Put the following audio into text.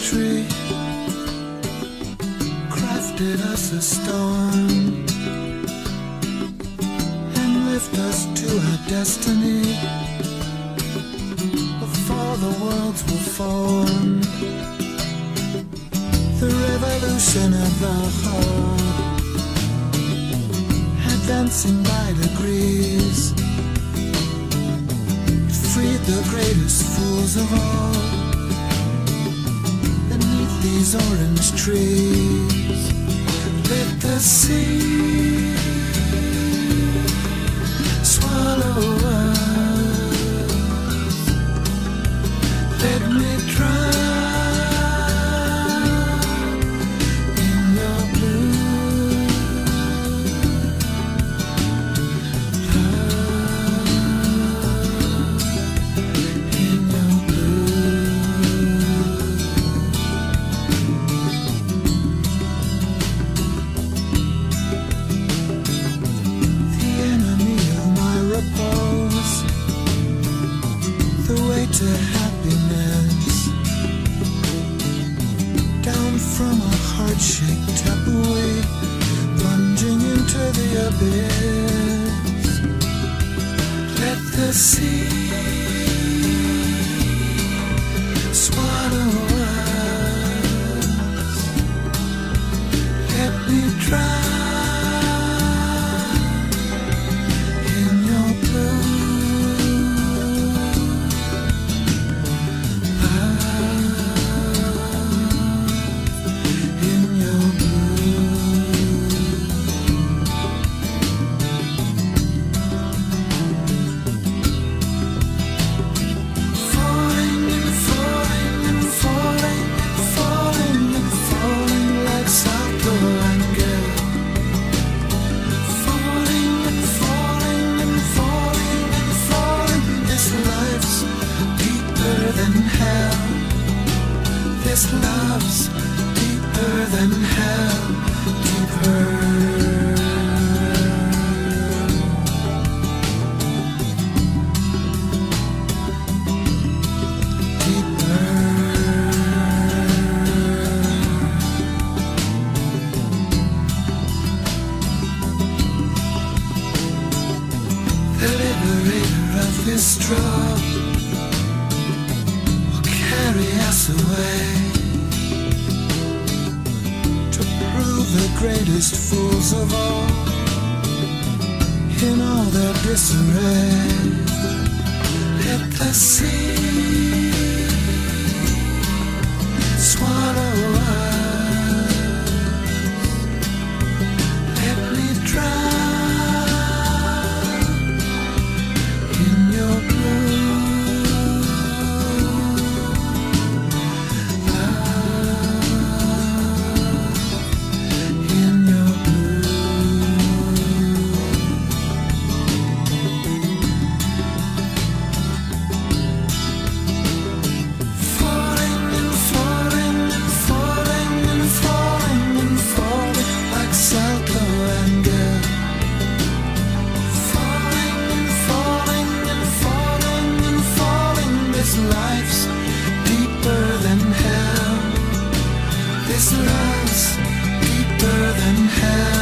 tree crafted us a storm and lift us to our destiny before the worlds were formed. The revolution of the heart, advancing by degrees, freed the greatest fools of all these orange trees. Let the sea swallow us. Let me drown to happiness. Down from a plunging into the abyss. Let the sea love's deeper than hell. Deeper. Deeper. the liberator of this straw will carry us away greatest fools of all in all their disarray. Let the sea this love's deeper than hell.